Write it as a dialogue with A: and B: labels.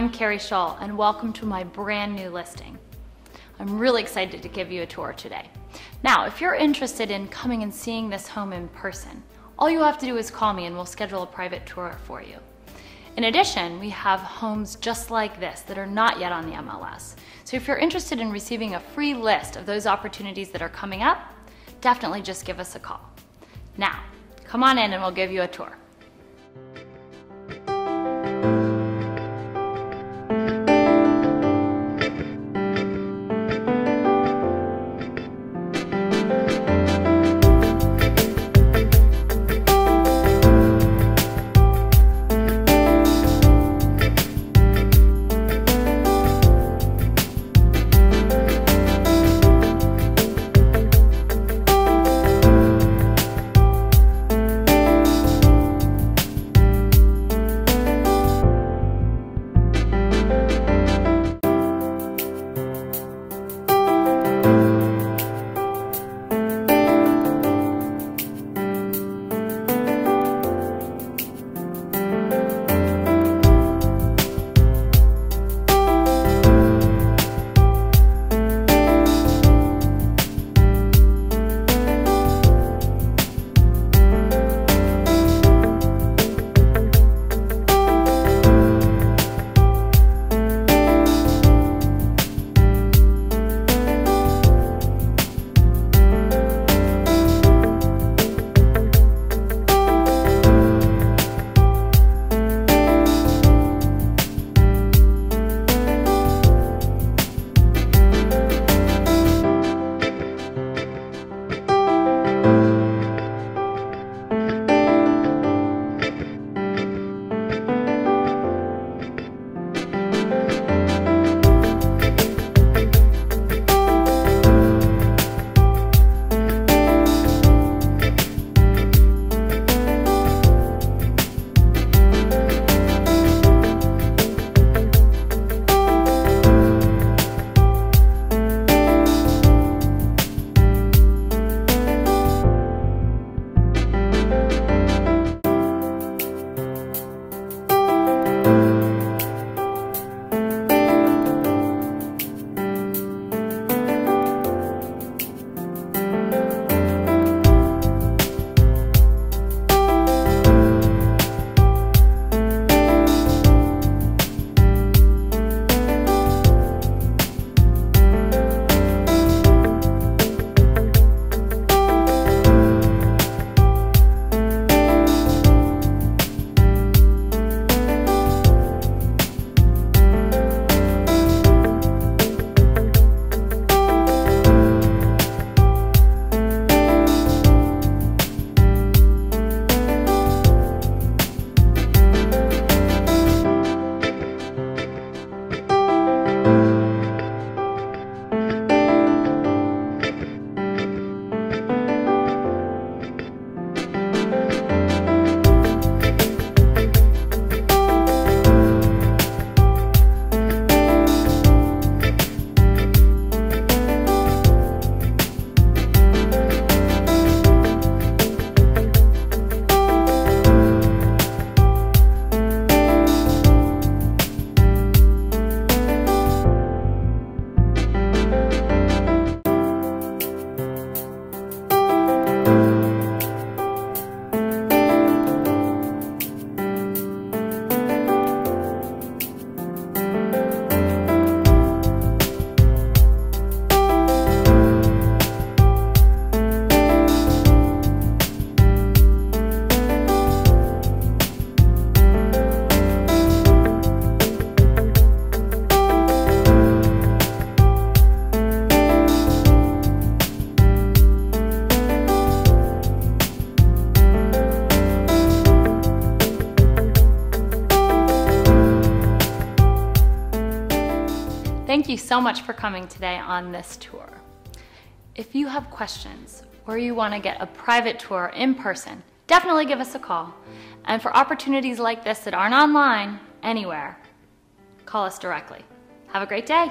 A: I'm Keri Shull and welcome to my brand new listing. I'm really excited to give you a tour today. Now, if you're interested in coming and seeing this home in person, all you have to do is call me and we'll schedule a private tour for you. In addition, we have homes just like this that are not yet on the MLS. So if you're interested in receiving a free list of those opportunities that are coming up, definitely just give us a call. Now, come on in and we'll give you a tour. So much for coming today on this tour. If you have questions or you want to get a private tour in person, definitely give us a call. And for opportunities like this that aren't online anywhere, call us directly. Have a great day.